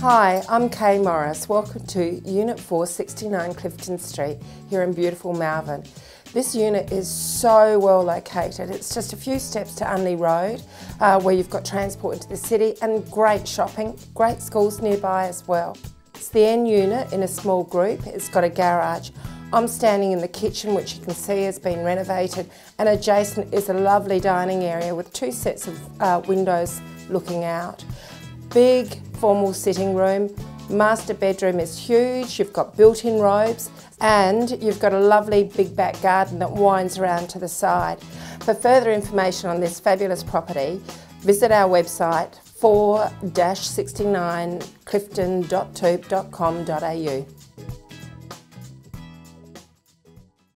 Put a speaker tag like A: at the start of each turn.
A: Hi, I'm Kay Morris. Welcome to Unit 469 Clifton Street here in beautiful Malvern. This unit is so well located. It's just a few steps to Unley Road uh, where you've got transport into the city and great shopping, great schools nearby as well. It's the N unit in a small group. It's got a garage. I'm standing in the kitchen which you can see has been renovated and adjacent is a lovely dining area with two sets of uh, windows looking out. Big formal sitting room, master bedroom is huge, you've got built-in robes and you've got a lovely big back garden that winds around to the side. For further information on this fabulous property, visit our website 4-69clifton.toop.com.au.